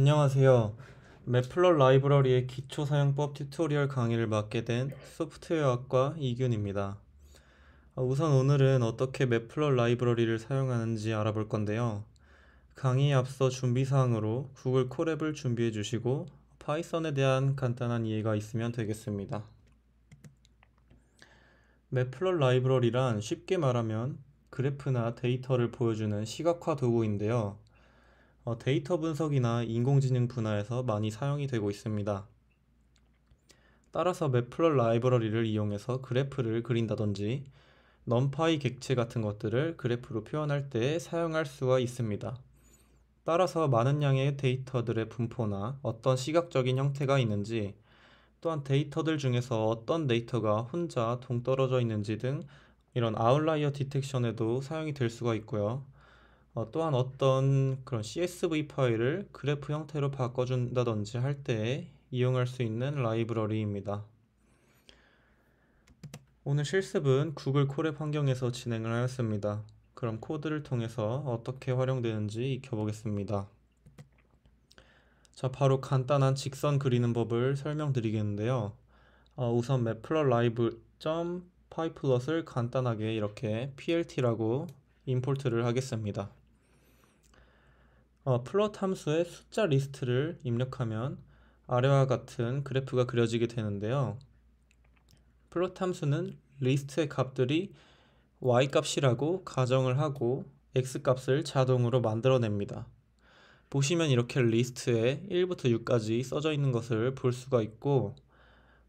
안녕하세요. Matplotlib 라이브러리의 기초 사용법 tutorial 강의를 맡게 된 소프트웨어학과 이균입니다. 어, 우선 오늘은 어떻게 Matplotlib 라이브러리를 사용하는지 알아볼 건데요. 강의에 앞서 준비사항으로 구글 Colab을 준비해 주시고 파이썬에 대한 간단한 이해가 있으면 되겠습니다. Matplotlib 라이브러리란 쉽게 말하면 그래프나 데이터를 보여주는 시각화 도구인데요. 어, 데이터 분석이나 인공지능 분야에서 많이 사용이 되고 있습니다. 따라서 Matplotlib 라이브러리를 이용해서 그래프를 그린다든지 NumPy 객체 같은 것들을 그래프로 표현할 때 사용할 수가 있습니다. 따라서 많은 양의 데이터들의 분포나 어떤 시각적인 형태가 있는지 또한 데이터들 중에서 어떤 데이터가 혼자 동떨어져 있는지 등 이런 outlier detection에도 사용이 될 수가 있고요. 어, 또한 어떤 그런 CSV 파일을 그래프 형태로 바꿔준다든지 할 때 이용할 수 있는 라이브러리입니다. 오늘 실습은 구글 콜앱 환경에서 진행을 하였습니다. 그럼 코드를 통해서 어떻게 활용되는지 익혀보겠습니다. 자, 바로 간단한 직선 그리는 법을 설명드리겠는데요. 어, 우선 pyplot을 간단하게 이렇게 plt라고 import를 하겠습니다. 어, plot 함수의 숫자 리스트를 입력하면 아래와 같은 그래프가 그려지게 되는데요. plot 함수는 리스트의 값들이 y 값이라고 가정을 하고 x 값을 자동으로 만들어냅니다. 보시면 이렇게 리스트에 1부터 6까지 써져 있는 것을 볼 수가 있고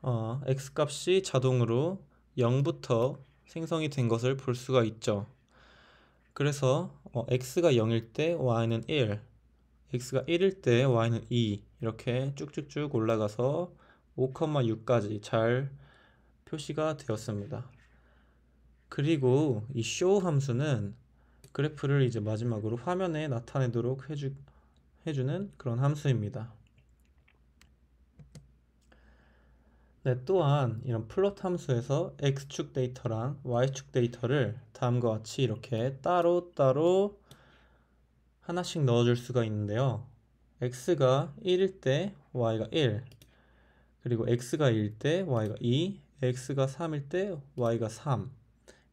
어, x 값이 자동으로 0부터 생성이 된 것을 볼 수가 있죠. 그래서 어, x가 0일 때 y는 1, x가 1일 때 y는 2 이렇게 쭉쭉쭉 올라가서 5,6까지 잘 표시가 되었습니다. 그리고 이 show 함수는 그래프를 이제 마지막으로 화면에 나타내도록 해주, 해주는 그런 함수입니다. 네, 또한 이런 plot 함수에서 x축 데이터랑 y축 데이터를 다음과 같이 이렇게 따로 따로 하나씩 넣어줄 수가 있는데요. x가 1일 때 y가 1 그리고 x가 1일 때 y가 2 x가 3일 때 y가 3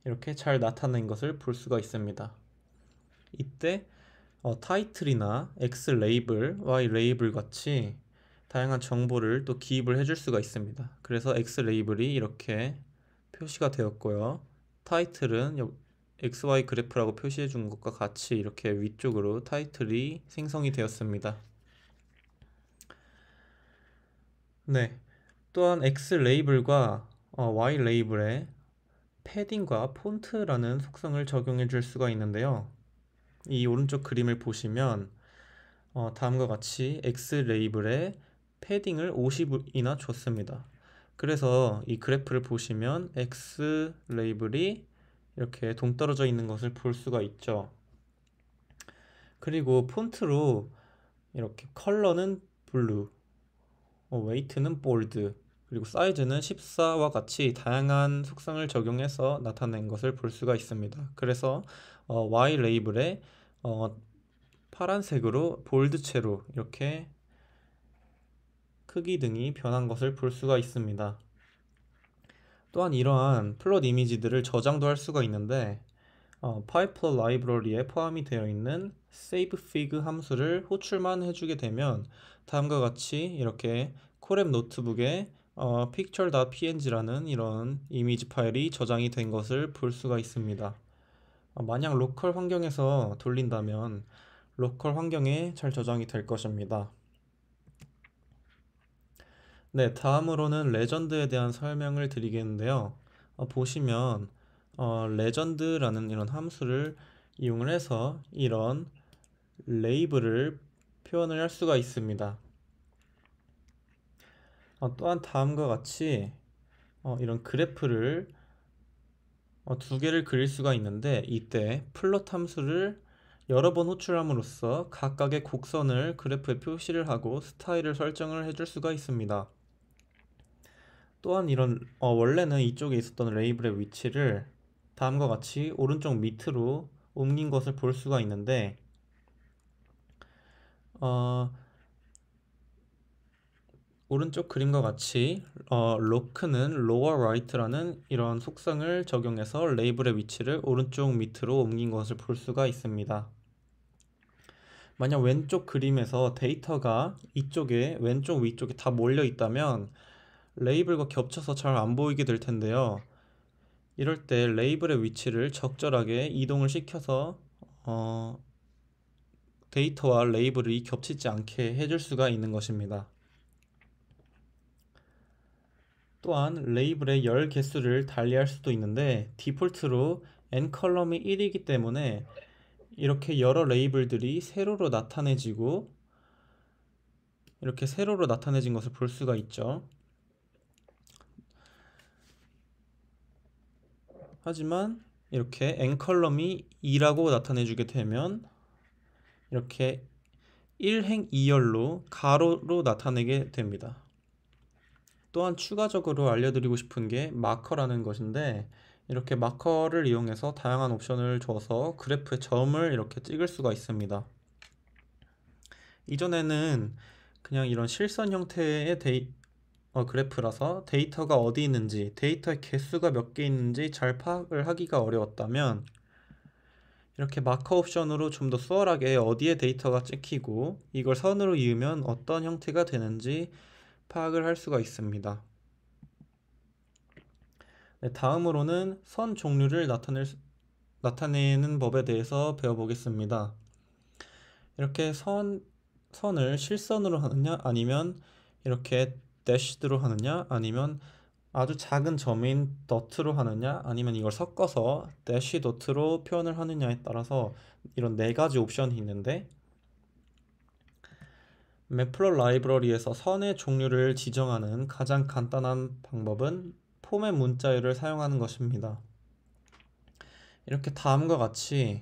이렇게 잘 나타낸 것을 볼 수가 있습니다. 이때 어, 타이틀이나 x 레이블, y 레이블 같이 다양한 정보를 또 기입을 해줄 수가 있습니다. 그래서 X 레이블이 이렇게 표시가 되었고요. 타이틀은 XY 그래프라고 표시해 준 것과 같이 이렇게 위쪽으로 타이틀이 생성이 되었습니다. 네. 또한 X 레이블과 어, Y 레이블에 padding과 폰트라는 속성을 적용해 줄 수가 있는데요. 이 오른쪽 그림을 보시면 어, 다음과 같이 X 레이블에 padding을 50이나 줬습니다. 그래서 이 그래프를 보시면 X 레이블이 이렇게 동떨어져 있는 것을 볼 수가 있죠. 그리고 폰트로 이렇게 컬러는 blue, 어, weight는 bold, 그리고 사이즈는 14와 같이 다양한 속성을 적용해서 나타낸 것을 볼 수가 있습니다. 그래서 어, Y 레이블에 어, 파란색으로 볼드체로 이렇게 크기 등이 변한 것을 볼 수가 있습니다. 또한 이러한 plot 이미지들을 저장도 할 수가 있는데 어, pyplot 라이브러리에 포함이 되어 있는 savefig 함수를 호출만 해주게 되면 다음과 같이 이렇게 Colab 노트북에 어, picture.png라는 이런 이미지 파일이 저장이 된 것을 볼 수가 있습니다. 어, 만약 local 환경에서 돌린다면 local 환경에 잘 저장이 될 것입니다. 네, 다음으로는 legend에 대한 설명을 드리겠는데요. 어, 보시면 어, legend라는 이런 함수를 이용을 해서 이런 레이블을 표현을 할 수가 있습니다. 어, 또한 다음과 같이 어, 이런 그래프를 어, 두 개를 그릴 수가 있는데 이때 plot 함수를 여러 번 호출함으로써 각각의 곡선을 그래프에 표시를 하고 스타일을 설정을 해줄 수가 있습니다. 또한 이런 어, 원래는 이쪽에 있었던 레이블의 위치를 다음과 같이 오른쪽 밑으로 옮긴 것을 볼 수가 있는데 어, 오른쪽 그림과 같이 어, 로크는 lower right라는 이런 속성을 적용해서 레이블의 위치를 오른쪽 밑으로 옮긴 것을 볼 수가 있습니다. 만약 왼쪽 그림에서 데이터가 이쪽에 왼쪽 위쪽에 다 몰려 있다면 레이블과 겹쳐서 잘 안 보이게 될 텐데요. 이럴 때 레이블의 위치를 적절하게 이동을 시켜서 어, 데이터와 레이블이 겹치지 않게 해줄 수가 있는 것입니다. 또한 레이블의 열 개수를 달리할 수도 있는데 디폴트로 n column이 1이기 때문에 이렇게 여러 레이블들이 세로로 나타내지고 이렇게 세로로 나타내진 것을 볼 수가 있죠. 하지만 이렇게 n 컬럼이 2라고 나타내주게 되면 이렇게 1행 2열로 가로로 나타내게 됩니다. 또한 추가적으로 알려드리고 싶은 게 마커라는 것인데 이렇게 마커를 이용해서 다양한 옵션을 줘서 그래프의 점을 이렇게 찍을 수가 있습니다. 이전에는 그냥 이런 실선 형태의 데이, 어, 그래프라서 데이터가 어디 있는지, 데이터의 개수가 몇 개 있는지 잘 파악을 하기가 어려웠다면 이렇게 마커 옵션으로 좀 더 수월하게 어디에 데이터가 찍히고 이걸 선으로 이으면 어떤 형태가 되는지 파악을 할 수가 있습니다. 네, 다음으로는 선 종류를 나타낼, 나타내는 법에 대해서 배워보겠습니다. 이렇게 선, 선을 실선으로 하느냐 아니면 이렇게 대시드로 하느냐 아니면 아주 작은 점인 더트로 하느냐 아니면 이걸 섞어서 대시 더트로 표현을 하느냐에 따라서 이런 네 가지 옵션이 있는데 매플러 라이브러리에서 선의 종류를 지정하는 가장 간단한 방법은 폼의 문자열을 사용하는 것입니다. 이렇게 다음과 같이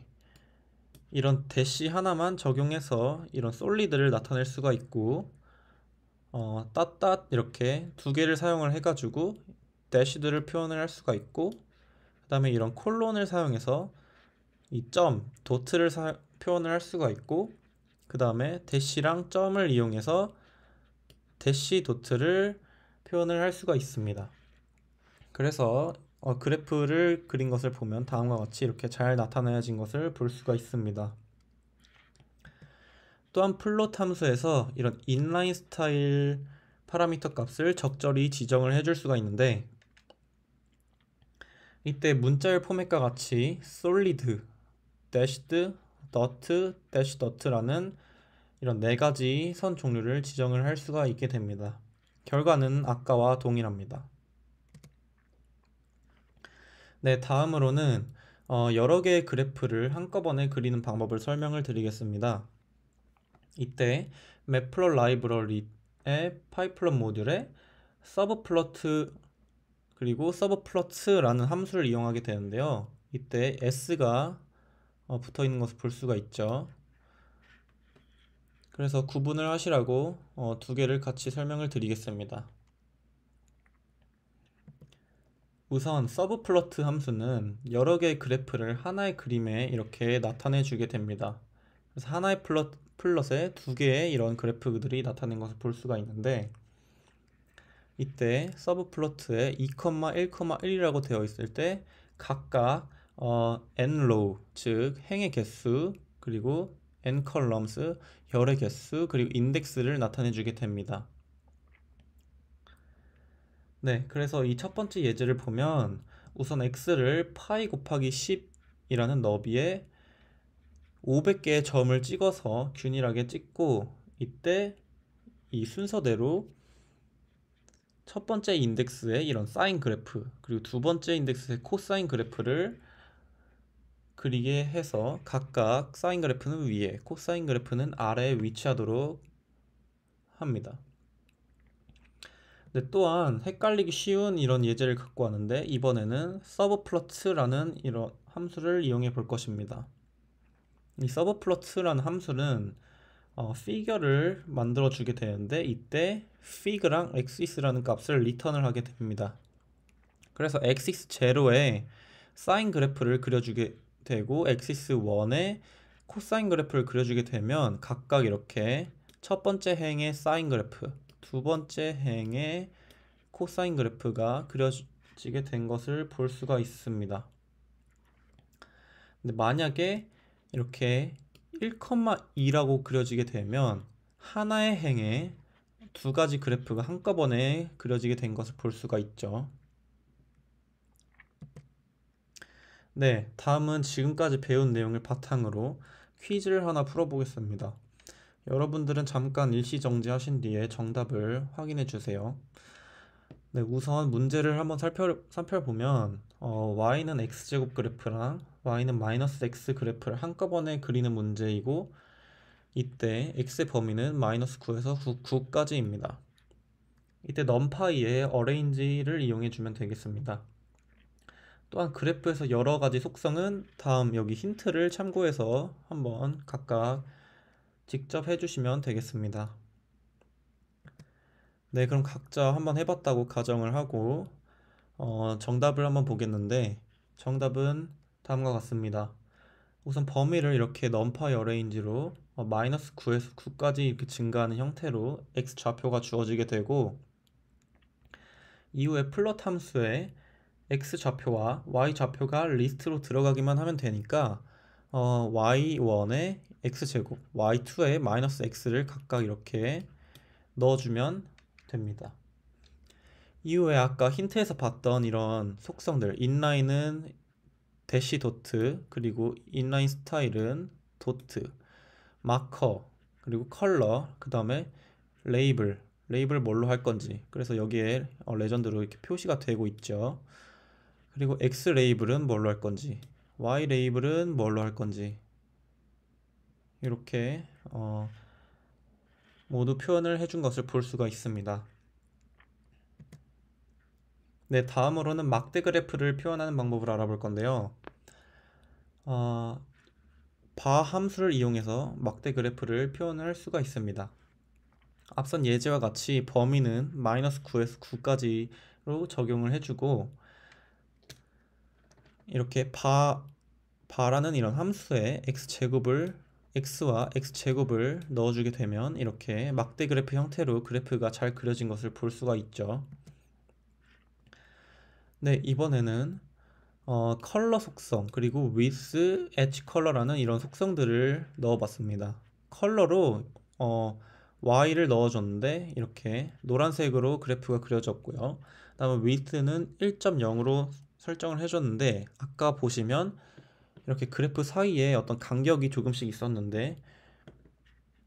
이런 대시 하나만 적용해서 이런 솔리드를 나타낼 수가 있고 어, 따따 이렇게 두 개를 사용을 해가지고 대시드를 표현을 할 수가 있고 그 다음에 이런 콜론을 사용해서 이 점, 도트를 사, 표현을 할 수가 있고 그 다음에 대시랑 점을 이용해서 대시 도트를 표현을 할 수가 있습니다. 그래서 어, 그래프를 그린 것을 보면 다음과 같이 이렇게 잘 나타내진 것을 볼 수가 있습니다. 또한 plot 함수에서 이런 line style 파라미터 값을 적절히 지정을 해줄 수가 있는데 이때 문자열 포맷과 같이 solid, dashed, dot, dash dot이라는 이런 네 가지 선 종류를 지정을 할 수가 있게 됩니다. 결과는 아까와 동일합니다. 네, 다음으로는 어, 여러 개의 그래프를 한꺼번에 그리는 방법을 설명을 드리겠습니다. 이때 matplotlib 라이브러리의 pyplot 모듈에 subplot 그리고 subplots라는 함수를 이용하게 되는데요. 이때 s가 어, 붙어 있는 것을 볼 수가 있죠. 그래서 구분을 하시라고 어, 두 개를 같이 설명을 드리겠습니다. 우선 subplot 함수는 여러 개의 그래프를 하나의 그림에 이렇게 나타내 주게 됩니다. 그래서 하나의 plot, plot에 두 개의 이런 그래프들이 나타낸 것을 볼 수가 있는데 이때 subplot에 2,1,1이라고 되어 있을 때 각각 어, n row 즉 행의 개수 그리고 n columns 열의 개수 그리고 인덱스를 나타내 주게 됩니다. 네, 그래서 이 첫 번째 예제를 보면 우선 x를 파이 곱하기 10이라는 너비에 500개의 점을 찍어서 균일하게 찍고 이때 이 순서대로 첫 번째 인덱스의 이런 사인 그래프 그리고 두 번째 인덱스의 코사인 그래프를 그리게 해서 각각 사인 그래프는 위에, 코사인 그래프는 아래에 위치하도록 합니다. 네, 또한 헷갈리기 쉬운 이런 예제를 갖고 왔는데 이번에는 subplots라는 이런 함수를 이용해 볼 것입니다. 이 subplots라는 함수는 어, figure를 만들어 주게 되는데 이때 fig랑 axis라는 값을 리턴을 하게 됩니다. 그래서 axis 제로에 사인 그래프를 그려주게 되고 axis 1에 코사인 그래프를 그려주게 되면 각각 이렇게 첫 번째 행의 사인 그래프 두 번째 행의 코사인 그래프가 그려지게 된 것을 볼 수가 있습니다. 근데 만약에 이렇게 1,2라고 그려지게 되면 하나의 행에 두 가지 그래프가 한꺼번에 그려지게 된 것을 볼 수가 있죠. 네, 다음은 지금까지 배운 내용을 바탕으로 퀴즈를 하나 풀어보겠습니다. 여러분들은 잠깐 일시정지 하신 뒤에 정답을 확인해 주세요. 네, 우선 문제를 한번 살펴, 살펴보면 어, y는 x제곱 그래프랑 y는 마이너스 x 그래프를 한꺼번에 그리는 문제이고 이때 x의 범위는 마이너스 9에서 9, 9까지입니다. 이때 num파이의 어레인지를 이용해 주면 되겠습니다. 또한 그래프에서 여러 가지 속성은 다음 여기 힌트를 참고해서 한번 각각 직접 해주시면 되겠습니다. 네, 그럼 각자 한번 해봤다고 가정을 하고 어, 정답을 한번 보겠는데 정답은 다음과 같습니다. 우선 범위를 이렇게 numpy arange로 어, 마이너스 9에서 9까지 이렇게 증가하는 형태로 x 좌표가 주어지게 되고 이후에 plot 함수에 x 좌표와 y 좌표가 리스트로 들어가기만 하면 되니까 어, y1에 x제곱, y2에 마이너스 x를 각각 이렇게 넣어주면 됩니다. 이후에 아까 힌트에서 봤던 이런 속성들 line은 dash dot 그리고 line style은 dot marker 그리고 컬러 그 다음에 레이블 레이블 뭘로 할 건지 그래서 여기에 어, legend로 이렇게 표시가 되고 있죠 그리고 X 레이블은 뭘로 할 건지 Y 레이블은 뭘로 할 건지 이렇게 어, 모두 표현을 해준 것을 볼 수가 있습니다. 네, 다음으로는 막대 그래프를 표현하는 방법을 알아볼 건데요. 어, 바 함수를 이용해서 막대 그래프를 표현할 수가 있습니다. 앞선 예제와 같이 범위는 마이너스 9에서 9까지로 적용을 해주고 이렇게 바, 바라는 이런 함수에 x제곱을 x와 x제곱을 넣어주게 되면 이렇게 막대 그래프 형태로 그래프가 잘 그려진 것을 볼 수가 있죠. 네, 이번에는 어, 컬러 속성 그리고 with edge 컬러라는 이런 속성들을 넣어봤습니다. 컬러로 어, y를 넣어줬는데 이렇게 노란색으로 그래프가 그려졌고요. 다음에 width는 1.0으로 설정을 해줬는데 아까 보시면 이렇게 그래프 사이에 어떤 간격이 조금씩 있었는데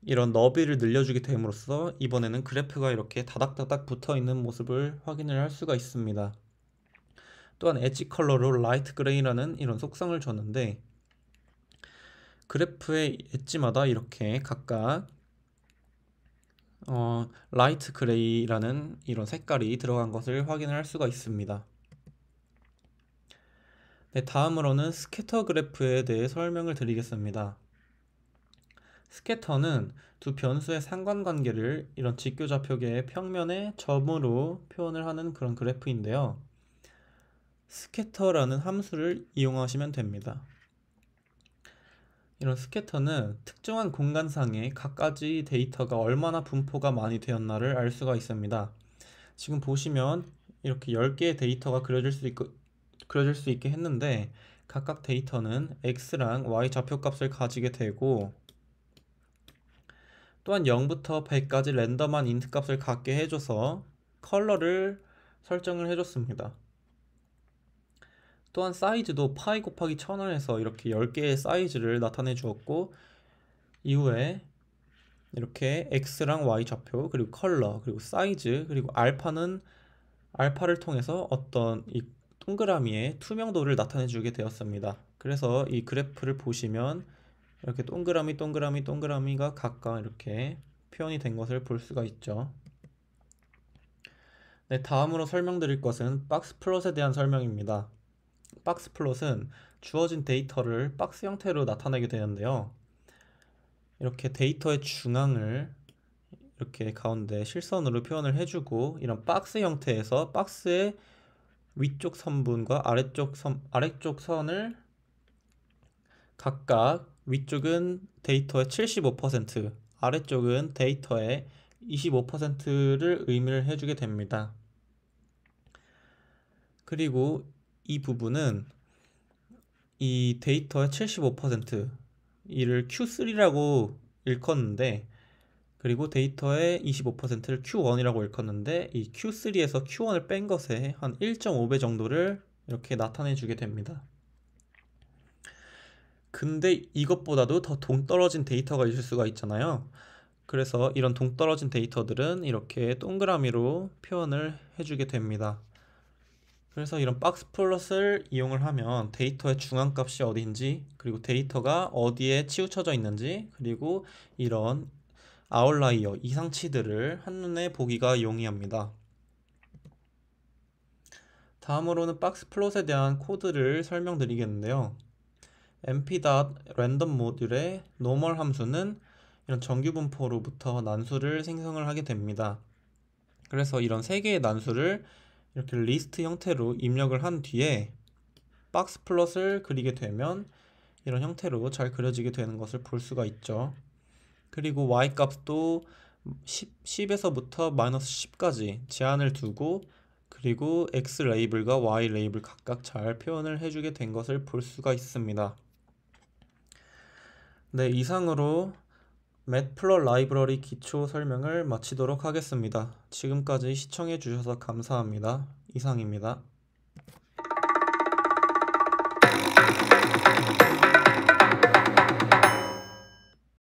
이런 너비를 늘려주게 됨으로써 이번에는 그래프가 이렇게 다닥다닥 붙어 있는 모습을 확인을 할 수가 있습니다. 또한 edge color로 light gray라는 이런 속성을 줬는데 그래프의 edge마다 이렇게 각각 어, light gray라는 이런 색깔이 들어간 것을 확인을 할 수가 있습니다. 네, 다음으로는 scatter 그래프에 대해 설명을 드리겠습니다. scatter는 두 변수의 상관관계를 이런 직교좌표계의 평면의 점으로 표현을 하는 그런 그래프인데요. scatter라는 함수를 이용하시면 됩니다. 이런 scatter는 특정한 공간상에 각가지 데이터가 얼마나 분포가 많이 되었나를 알 수가 있습니다. 지금 보시면 이렇게 10개의 데이터가 그려질 수 있고 그려질 수 있게 했는데 각각 데이터는 x랑 y 좌표값을 가지게 되고 또한 0부터 100까지 랜덤한 int 값을 갖게 해줘서 컬러를 설정을 해줬습니다. 또한 사이즈도 파이 곱하기 1000원에서 이렇게 10개의 사이즈를 나타내 주었고 이후에 이렇게 x랑 y 좌표 그리고 컬러 그리고 사이즈 그리고 알파는 알파를 통해서 어떤 이 동그라미의 투명도를 나타내 주게 되었습니다. 그래서 이 그래프를 보시면 이렇게 동그라미 동그라미 동그라미가 각각 이렇게 표현이 된 것을 볼 수가 있죠. 네, 다음으로 설명드릴 것은 box plot에 대한 설명입니다. box plot은 주어진 데이터를 박스 형태로 나타내게 되는데요. 이렇게 데이터의 중앙을 이렇게 가운데 실선으로 표현을 해주고 이런 박스 형태에서 박스의 위쪽 선분과 아래쪽 선, 아래쪽 선을 각각 위쪽은 데이터의 75%, 아래쪽은 데이터의 25%를 의미를 해주게 됩니다. 그리고 이 부분은 이 데이터의 75% 이를 Q3라고 일컫는데 그리고 데이터의 25%를 Q1이라고 일컫는데 이 Q3에서 Q1을 뺀 것에 한 1.5배 정도를 이렇게 나타내 주게 됩니다. 근데 이것보다도 더 동떨어진 데이터가 있을 수가 있잖아요. 그래서 이런 동떨어진 데이터들은 이렇게 동그라미로 표현을 해주게 됩니다. 그래서 이런 box plot을 이용을 하면 데이터의 중앙값이 어디인지 그리고 데이터가 어디에 치우쳐져 있는지 그리고 이런 outlier 이상치들을 한눈에 보기가 용이합니다. 다음으로는 box plot에 대한 코드를 설명드리겠는데요. np.random 모듈의 normal 함수는 이런 정규 분포로부터 난수를 생성을 하게 됩니다. 그래서 이런 세 개의 난수를 이렇게 리스트 형태로 입력을 한 뒤에 box plot을 그리게 되면 이런 형태로 잘 그려지게 되는 것을 볼 수가 있죠. 그리고 y 값도 10, 10 에서부터 마이너스 10까지 제한을 두고 그리고 x label과 y label 각각 잘 표현을 해주게 된 것을 볼 수가 있습니다. 네, 이상으로 맷플러 라이브러리 기초 설명을 마치도록 하겠습니다. 지금까지 시청해 주셔서 감사합니다. 이상입니다.